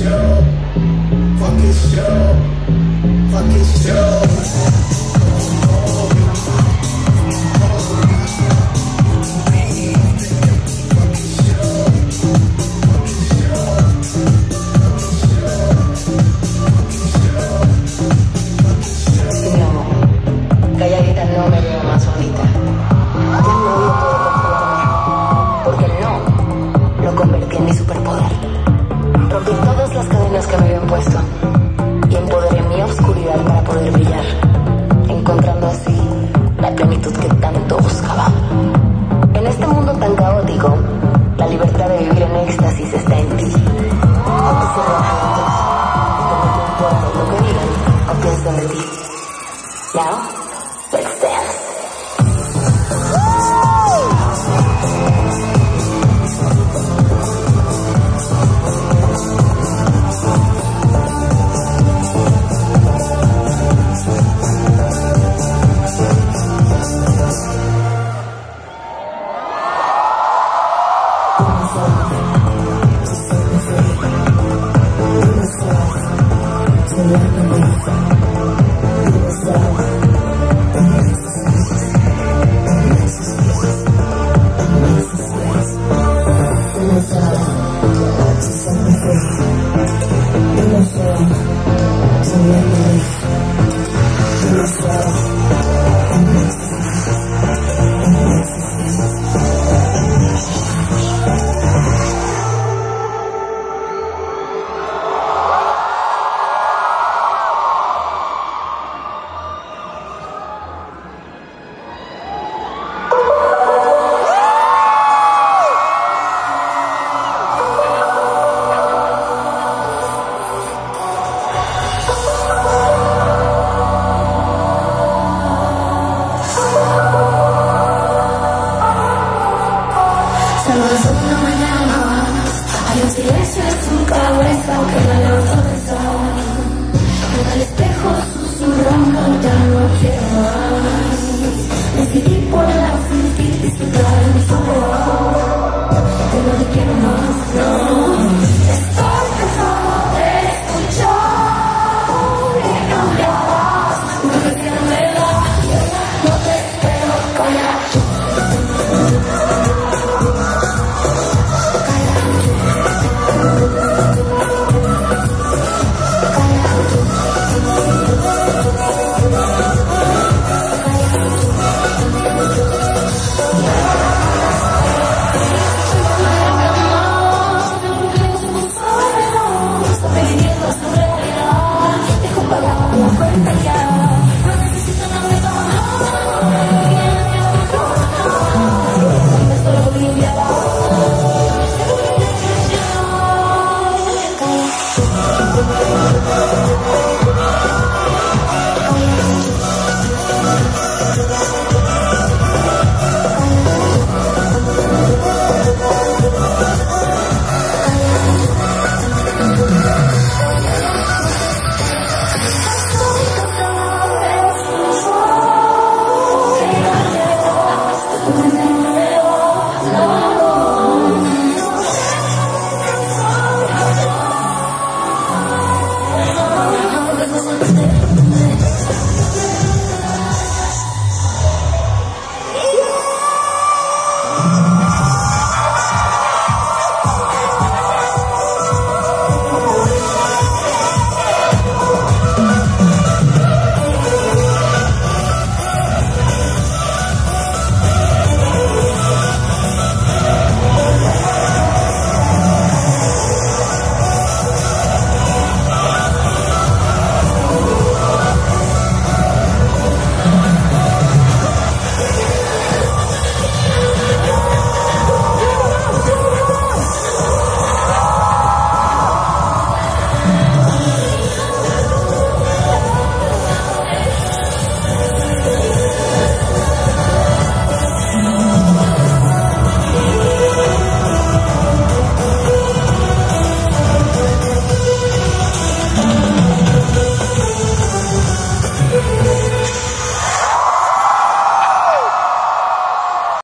show. Fuck this show. Now, let's dance. I'm